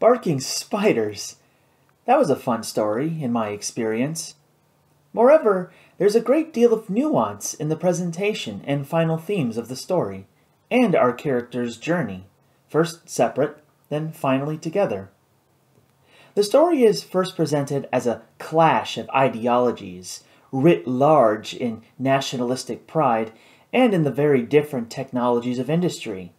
Barking spiders! That was a fun story, in my experience. Moreover, there's a great deal of nuance in the presentation and final themes of the story, and our characters' journey, first separate, then finally together. The story is first presented as a clash of ideologies, writ large in nationalistic pride and in the very different technologies of industry.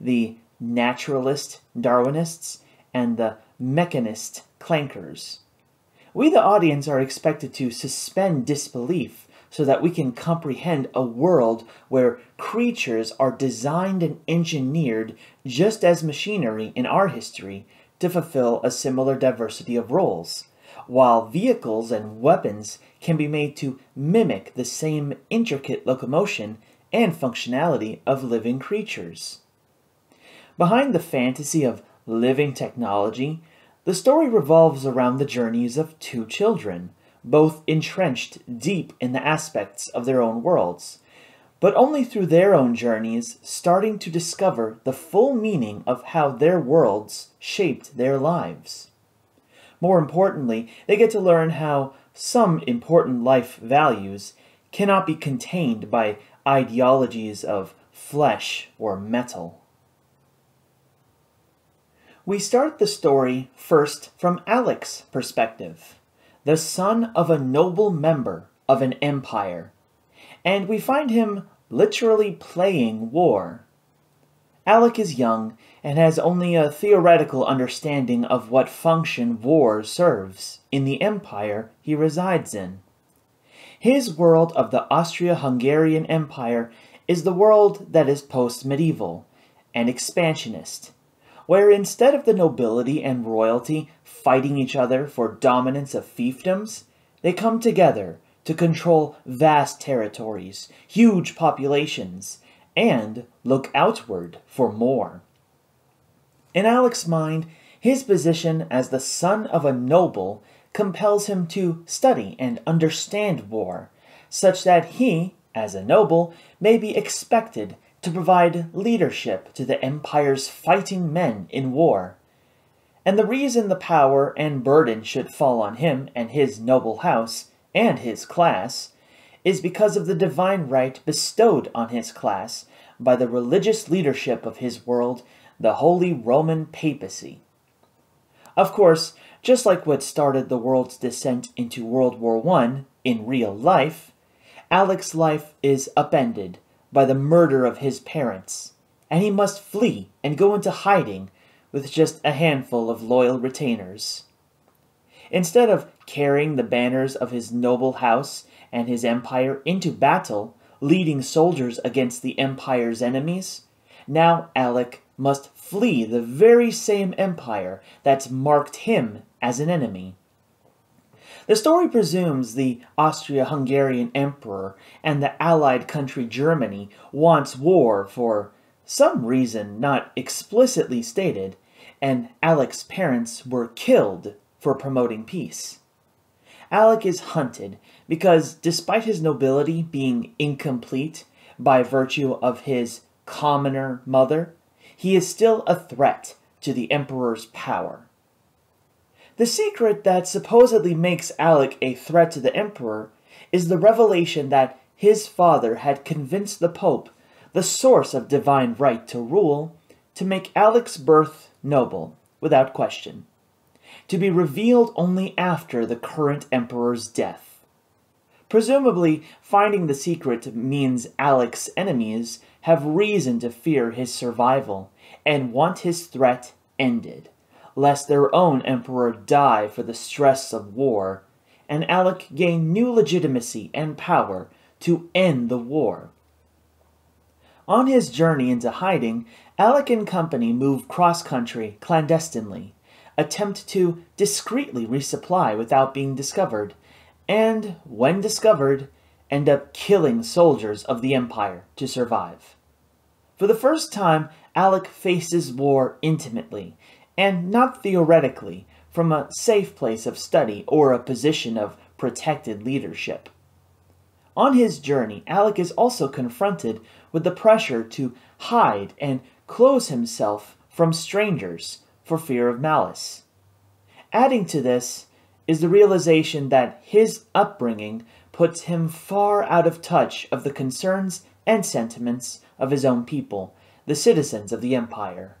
The naturalist Darwinists and the mechanist clankers. We, the audience, are expected to suspend disbelief so that we can comprehend a world where creatures are designed and engineered just as machinery in our history to fulfill a similar diversity of roles, while vehicles and weapons can be made to mimic the same intricate locomotion and functionality of living creatures. Behind the fantasy of living technology the story revolves around the journeys of two children, both entrenched deep in the aspects of their own worlds, but only through their own journeys starting to discover the full meaning of how their worlds shaped their lives. More importantly, they get to learn how some important life values cannot be contained by ideologies of flesh or metal. We start the story first from Alec's perspective, the son of a noble member of an empire, and we find him literally playing war. Alec is young and has only a theoretical understanding of what function war serves in the empire he resides in. His world of the Austria Hungarian Empire is the world that is post medieval and expansionist where instead of the nobility and royalty fighting each other for dominance of fiefdoms, they come together to control vast territories, huge populations, and look outward for more. In Alec's mind, his position as the son of a noble compels him to study and understand war, such that he, as a noble, may be expected to provide leadership to the Empire's fighting men in war. And the reason the power and burden should fall on him and his noble house and his class is because of the divine right bestowed on his class by the religious leadership of his world, the Holy Roman Papacy. Of course, just like what started the world's descent into World War I in real life, Alec's life is upended by the murder of his parents, and he must flee and go into hiding with just a handful of loyal retainers. Instead of carrying the banners of his noble house and his empire into battle, leading soldiers against the empire's enemies, now Alec must flee the very same empire that's marked him as an enemy. The story presumes the Austria Hungarian Emperor and the allied country Germany wants war for some reason not explicitly stated, and Alec's parents were killed for promoting peace. Alec is hunted because, despite his nobility being incomplete by virtue of his commoner mother, he is still a threat to the Emperor's power. The secret that supposedly makes Alec a threat to the Emperor is the revelation that his father had convinced the Pope, the source of divine right to rule, to make Alec's birth noble, without question, to be revealed only after the current Emperor's death. Presumably, finding the secret means Alec's enemies have reason to fear his survival and want his threat ended lest their own emperor die for the stress of war, and Alec gain new legitimacy and power to end the war. On his journey into hiding, Alec and company move cross country clandestinely, attempt to discreetly resupply without being discovered, and, when discovered, end up killing soldiers of the Empire to survive. For the first time, Alec faces war intimately and not theoretically from a safe place of study or a position of protected leadership. On his journey, Alec is also confronted with the pressure to hide and close himself from strangers for fear of malice. Adding to this is the realization that his upbringing puts him far out of touch of the concerns and sentiments of his own people, the citizens of the empire.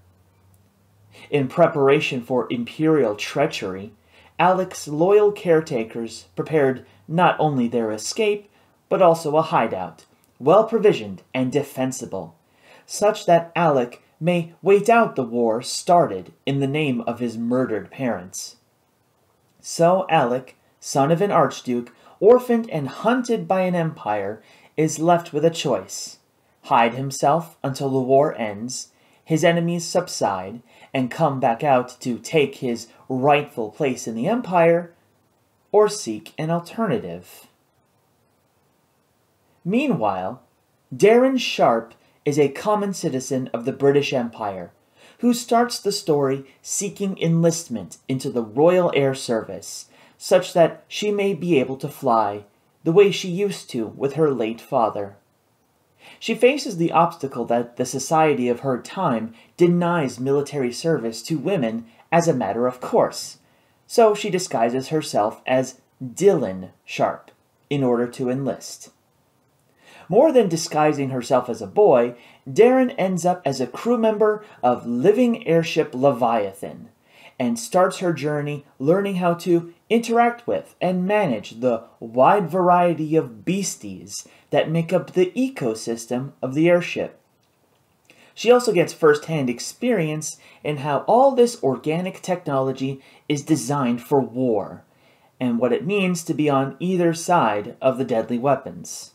In preparation for imperial treachery, Alec's loyal caretakers prepared not only their escape, but also a hideout, well provisioned and defensible, such that Alec may wait out the war started in the name of his murdered parents. So Alec, son of an archduke, orphaned and hunted by an empire, is left with a choice hide himself until the war ends, his enemies subside, and come back out to take his rightful place in the empire, or seek an alternative. Meanwhile, Deryn Sharp is a common citizen of the British Empire who starts the story seeking enlistment into the Royal Air Service such that she may be able to fly the way she used to with her late father. She faces the obstacle that the society of her time denies military service to women as a matter of course, so she disguises herself as Dylan Sharp in order to enlist. More than disguising herself as a boy, Deryn ends up as a crew member of living airship Leviathan and starts her journey learning how to interact with and manage the wide variety of beasties that make up the ecosystem of the airship. She also gets first hand experience in how all this organic technology is designed for war and what it means to be on either side of the deadly weapons.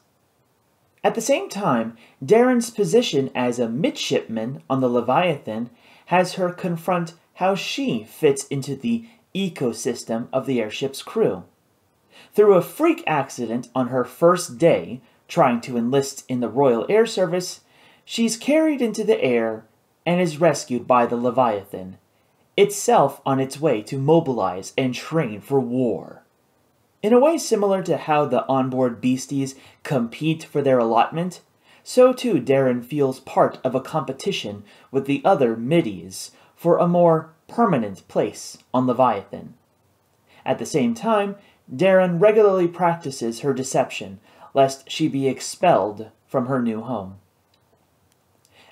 At the same time, Deryn's position as a midshipman on the Leviathan has her confront how she fits into the ecosystem of the airship's crew. Through a freak accident on her first day, trying to enlist in the Royal Air Service, she's carried into the air and is rescued by the Leviathan, itself on its way to mobilize and train for war. In a way similar to how the onboard beasties compete for their allotment, so too Deryn feels part of a competition with the other middies for a more permanent place on Leviathan. At the same time, Deryn regularly practices her deception, lest she be expelled from her new home.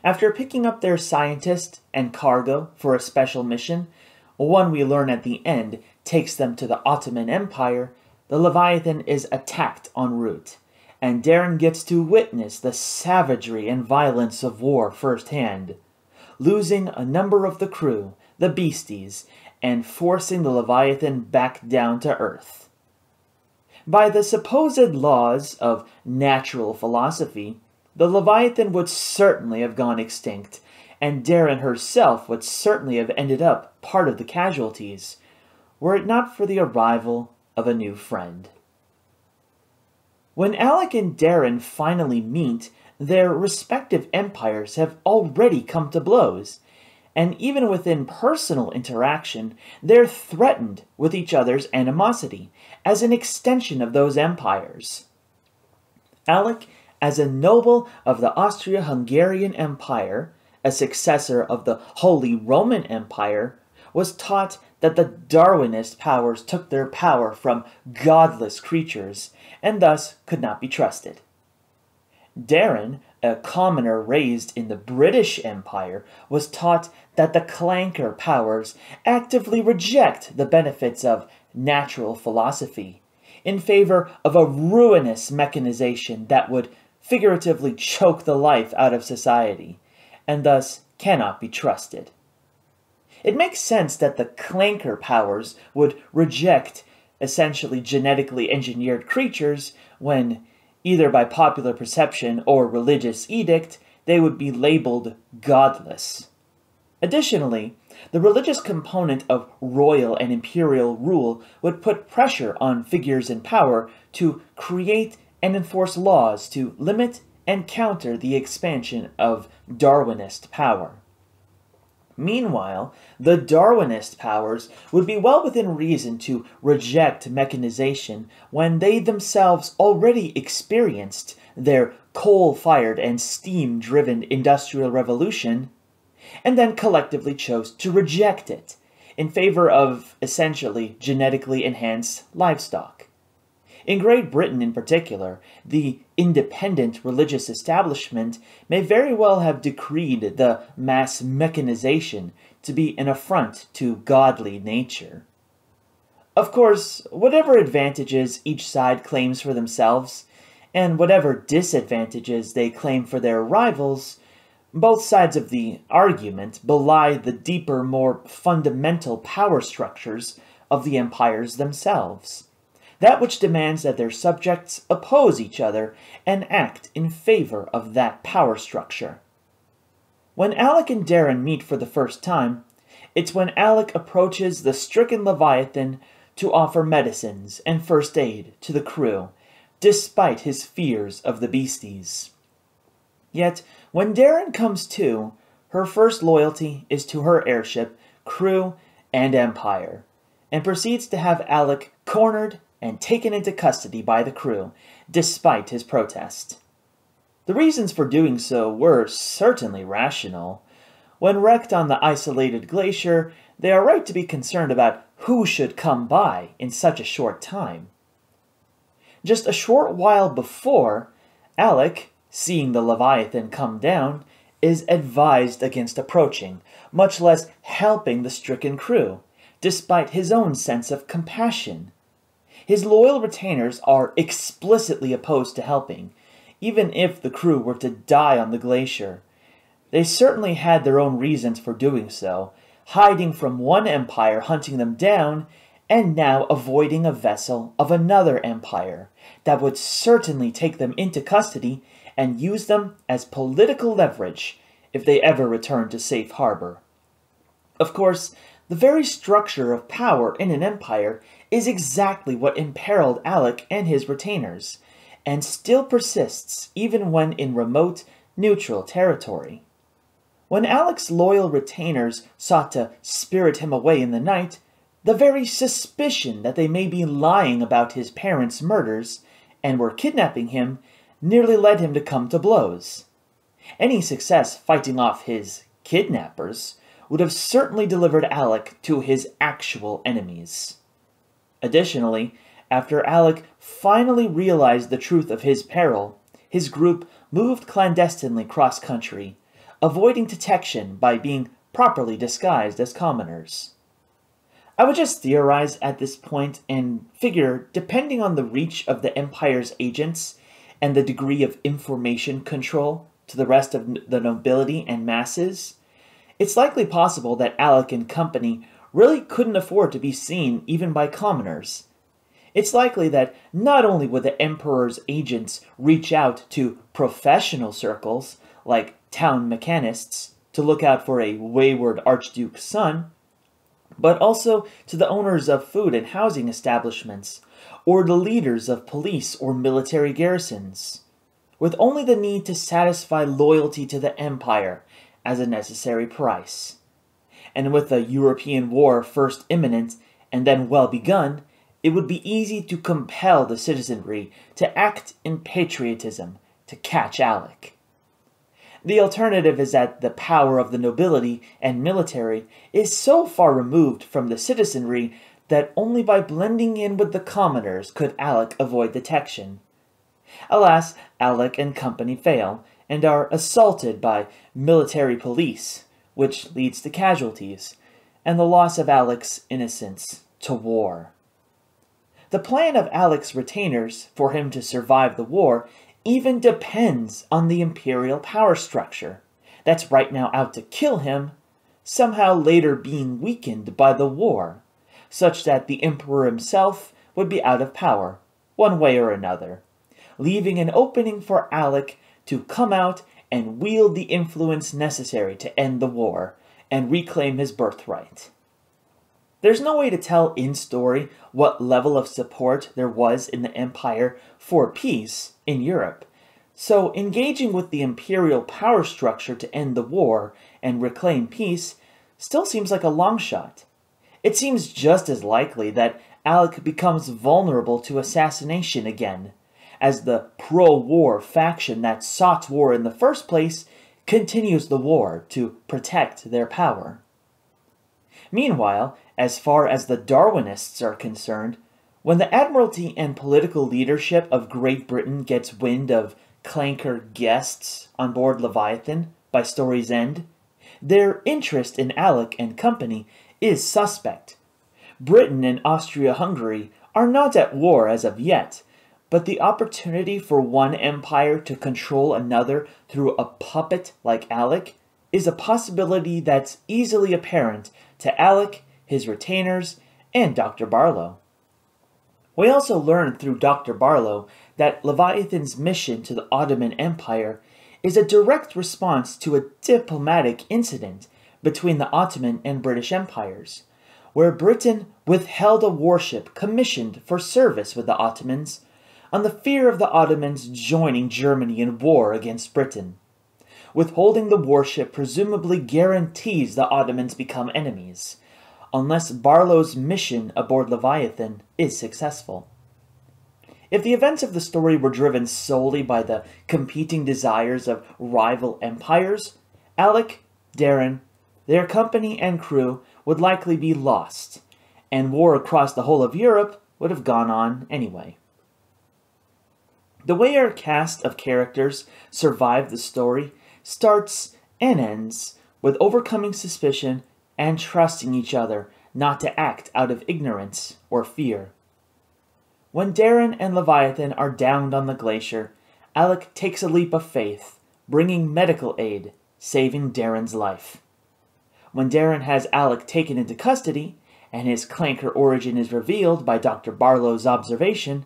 After picking up their scientist and cargo for a special mission, one we learn at the end takes them to the Ottoman Empire, the Leviathan is attacked en route, and Deryn gets to witness the savagery and violence of war firsthand, losing a number of the crew, the beasties, and forcing the Leviathan back down to earth. By the supposed laws of natural philosophy, the Leviathan would certainly have gone extinct, and Deryn herself would certainly have ended up part of the casualties, were it not for the arrival of a new friend. When Alec and Deryn finally meet, their respective empires have already come to blows, and even within personal interaction, they're threatened with each other's animosity as an extension of those empires. Alec, as a noble of the Austria Hungarian Empire, a successor of the Holy Roman Empire, was taught that the Darwinist powers took their power from godless creatures and thus could not be trusted. Deryn, a commoner raised in the British Empire, was taught that the clanker powers actively reject the benefits of natural philosophy in favor of a ruinous mechanization that would figuratively choke the life out of society, and thus cannot be trusted. It makes sense that the clanker powers would reject essentially genetically engineered creatures when, either by popular perception or religious edict, they would be labeled godless. Additionally, the religious component of royal and imperial rule would put pressure on figures in power to create and enforce laws to limit and counter the expansion of Darwinist power. Meanwhile, the Darwinist powers would be well within reason to reject mechanization when they themselves already experienced their coal fired and steam driven industrial revolution and then collectively chose to reject it in favor of essentially genetically enhanced livestock. In Great Britain, in particular, the independent religious establishment may very well have decreed the mass mechanization to be an affront to godly nature. Of course, whatever advantages each side claims for themselves, and whatever disadvantages they claim for their rivals, both sides of the argument belie the deeper, more fundamental power structures of the empires themselves. That which demands that their subjects oppose each other and act in favor of that power structure. When Alec and Deryn meet for the first time, it's when Alec approaches the stricken Leviathan to offer medicines and first aid to the crew, despite his fears of the beasties. Yet, when Deryn comes to, her first loyalty is to her airship, crew, and empire, and proceeds to have Alec cornered and taken into custody by the crew, despite his protest. The reasons for doing so were certainly rational. When wrecked on the isolated glacier, they are right to be concerned about who should come by in such a short time. Just a short while before, Alec, seeing the Leviathan come down, is advised against approaching, much less helping the stricken crew, despite his own sense of compassion. His loyal retainers are explicitly opposed to helping, even if the crew were to die on the glacier. They certainly had their own reasons for doing so, hiding from one empire hunting them down, and now avoiding a vessel of another empire that would certainly take them into custody and use them as political leverage if they ever returned to safe harbor. Of course, the very structure of power in an empire is exactly what imperiled Alec and his retainers, and still persists even when in remote, neutral territory. When Alec's loyal retainers sought to spirit him away in the night, the very suspicion that they may be lying about his parents' murders and were kidnapping him nearly led him to come to blows. Any success fighting off his kidnappers would have certainly delivered Alec to his actual enemies. Additionally, after Alec finally realized the truth of his peril, his group moved clandestinely cross country, avoiding detection by being properly disguised as commoners. I would just theorize at this point and figure, depending on the reach of the Empire's agents and the degree of information control to the rest of the nobility and masses, it's likely possible that Alec and company really couldn't afford to be seen even by commoners. It's likely that not only would the Emperor's agents reach out to professional circles, like town mechanists, to look out for a wayward Archduke's son, but also to the owners of food and housing establishments, or the leaders of police or military garrisons, with only the need to satisfy loyalty to the Empire as a necessary price. And with the European war first imminent and then well begun, it would be easy to compel the citizenry to act in patriotism to catch Alec. The alternative is that the power of the nobility and military is so far removed from the citizenry that only by blending in with the commoners could Alec avoid detection. Alas, Alec and company fail and are assaulted by military police, which leads to casualties and the loss of Alec's innocence to war. The plan of Alec's retainers for him to survive the war even depends on the imperial power structure that's right now out to kill him, somehow later being weakened by the war, such that the emperor himself would be out of power, one way or another, leaving an opening for Alec to come out and wield the influence necessary to end the war and reclaim his birthright. There's no way to tell in story what level of support there was in the Empire for peace in Europe, so engaging with the imperial power structure to end the war and reclaim peace still seems like a long shot. It seems just as likely that Alec becomes vulnerable to assassination again, as the pro war faction that sought war in the first place continues the war to protect their power. Meanwhile, as far as the Darwinists are concerned, when the Admiralty and political leadership of Great Britain gets wind of clanker guests on board Leviathan by story's end, their interest in Alec and company is suspect. Britain and Austria Hungary are not at war as of yet, but the opportunity for one empire to control another through a puppet like Alec is a possibility that's easily apparent to Alec, his retainers, and Dr. Barlow. We also learn through Dr. Barlow that Leviathan's mission to the Ottoman Empire is a direct response to a diplomatic incident between the Ottoman and British empires, where Britain withheld a warship commissioned for service with the Ottomans on the fear of the Ottomans joining Germany in war against Britain. Withholding the warship presumably guarantees the Ottomans become enemies, unless Barlow's mission aboard Leviathan is successful. If the events of the story were driven solely by the competing desires of rival empires, Alec, Deryn, their company and crew would likely be lost, and war across the whole of Europe would have gone on anyway. The way our cast of characters survive the story starts and ends with overcoming suspicion and trusting each other not to act out of ignorance or fear. When Deryn and Leviathan are downed on the glacier, Alec takes a leap of faith, bringing medical aid, saving Deryn's life. When Deryn has Alec taken into custody, and his clanker origin is revealed by Dr. Barlow's observation,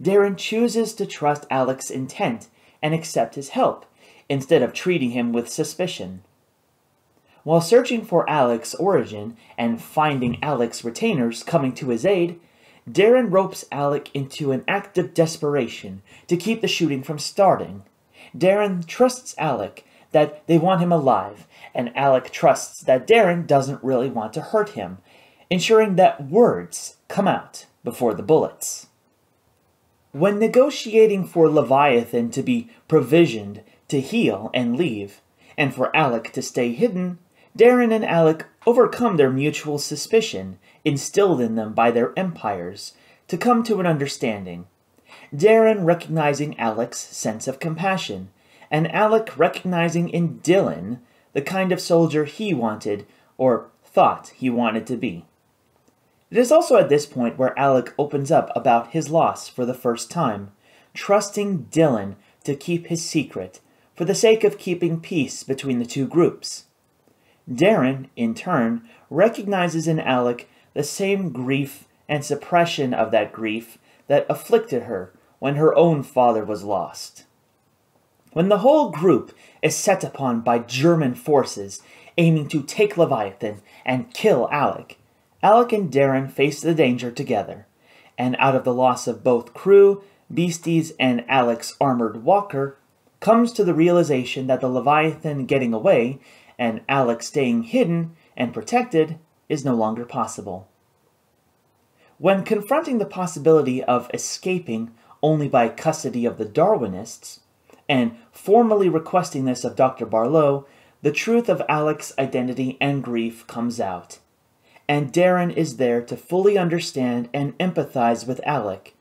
Deryn chooses to trust Alec's intent and accept his help, instead of treating him with suspicion. While searching for Alec's origin and finding Alec's retainers coming to his aid, Deryn ropes Alec into an act of desperation to keep the shooting from starting. Deryn trusts Alec that they want him alive, and Alec trusts that Deryn doesn't really want to hurt him, ensuring that words come out before the bullets. When negotiating for Leviathan to be provisioned to heal and leave, and for Alec to stay hidden, Deryn and Alec overcome their mutual suspicion, instilled in them by their empires, to come to an understanding. Deryn recognizing Alec's sense of compassion, and Alec recognizing in Dylan the kind of soldier he wanted, or thought he wanted to be. It is also at this point where Alec opens up about his loss for the first time, trusting Dylan to keep his secret for the sake of keeping peace between the two groups. Deryn, in turn, recognizes in Alec the same grief and suppression of that grief that afflicted her when her own father was lost. When the whole group is set upon by German forces aiming to take Leviathan and kill Alec, Alec and Deryn face the danger together, and out of the loss of both crew, beasties, and Alec's armored walker, comes to the realization that the Leviathan getting away and Alec staying hidden and protected is no longer possible. When confronting the possibility of escaping only by custody of the Darwinists, and formally requesting this of Dr. Barlow, the truth of Alec's identity and grief comes out and Deryn is there to fully understand and empathize with Alec,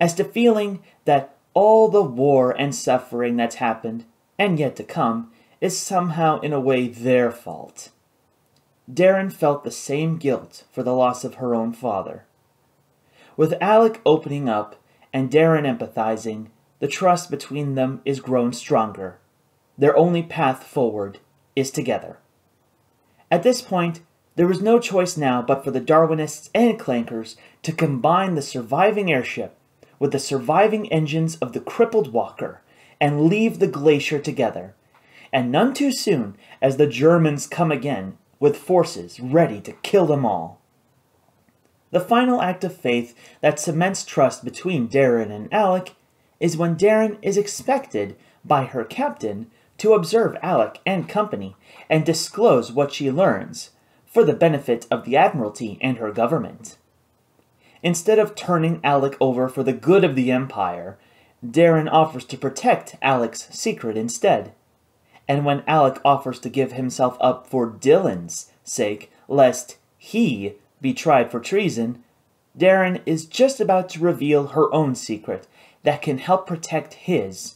as to feeling that all the war and suffering that's happened, and yet to come, is somehow in a way their fault. Deryn felt the same guilt for the loss of her own father. With Alec opening up and Deryn empathizing, the trust between them is grown stronger. Their only path forward is together. At this point, there was no choice now but for the Darwinists and Clankers to combine the surviving airship with the surviving engines of the crippled Walker and leave the glacier together, and none too soon as the Germans come again with forces ready to kill them all. The final act of faith that cements trust between Deryn and Alec is when Deryn is expected by her captain to observe Alec and company and disclose what she learns, for the benefit of the Admiralty and her government. Instead of turning Alec over for the good of the Empire, Deryn offers to protect Alec's secret instead. and when Alec offers to give himself up for Dylan's sake, lest he be tried for treason, Deryn is just about to reveal her own secret that can help protect his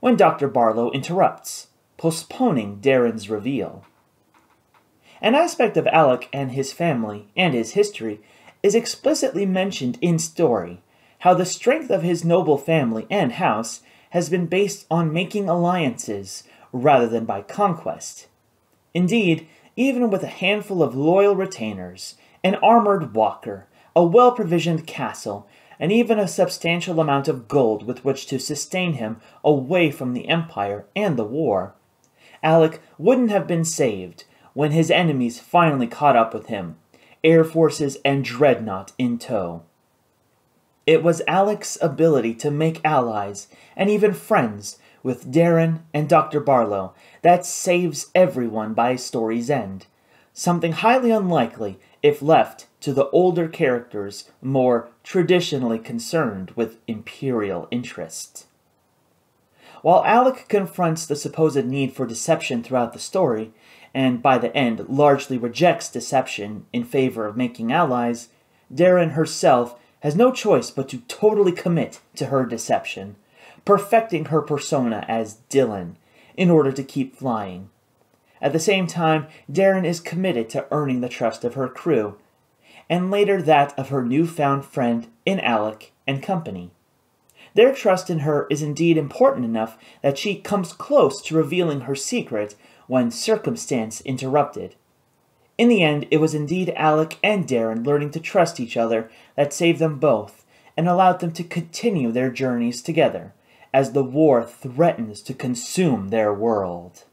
when Dr. Barlow interrupts, postponing Deryn's reveal. An aspect of Alec and his family and his history is explicitly mentioned in story how the strength of his noble family and house has been based on making alliances rather than by conquest. Indeed, even with a handful of loyal retainers, an armored walker, a well provisioned castle, and even a substantial amount of gold with which to sustain him away from the Empire and the war, Alec wouldn't have been saved when his enemies finally caught up with him, air forces and dreadnought in tow. It was Alec's ability to make allies and even friends with Deryn and Dr. Barlow that saves everyone by story's end, something highly unlikely if left to the older characters more traditionally concerned with imperial interests. While Alec confronts the supposed need for deception throughout the story, and by the end largely rejects deception in favor of making allies, Deryn herself has no choice but to totally commit to her deception, perfecting her persona as Dylan in order to keep flying. At the same time, Deryn is committed to earning the trust of her crew, and later that of her newfound friend in Alec and company. Their trust in her is indeed important enough that she comes close to revealing her secret when circumstance interrupted. In the end, it was indeed Alec and Deryn learning to trust each other that saved them both and allowed them to continue their journeys together as the war threatens to consume their world.